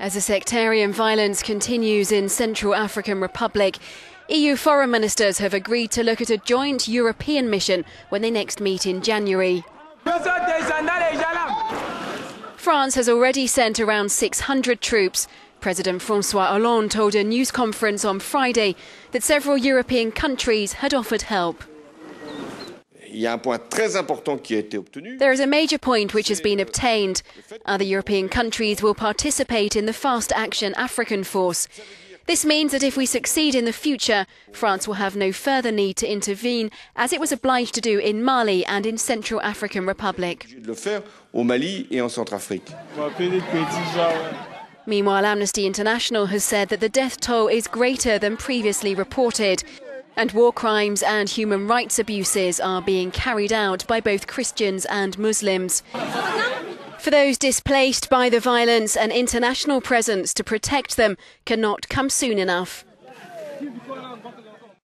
As the sectarian violence continues in Central African Republic, EU foreign ministers have agreed to look at a joint European mission when they next meet in January. France has already sent around 600 troops. President Francois Hollande told a news conference on Friday that several European countries had offered help. There is a major point which has been obtained. Other European countries will participate in the Fast Action African Force. This means that if we succeed in the future, France will have no further need to intervene, as it was obliged to do in Mali and in Central African Republic. Meanwhile, Amnesty International has said that the death toll is greater than previously reported and war crimes and human rights abuses are being carried out by both Christians and Muslims. For those displaced by the violence, an international presence to protect them cannot come soon enough.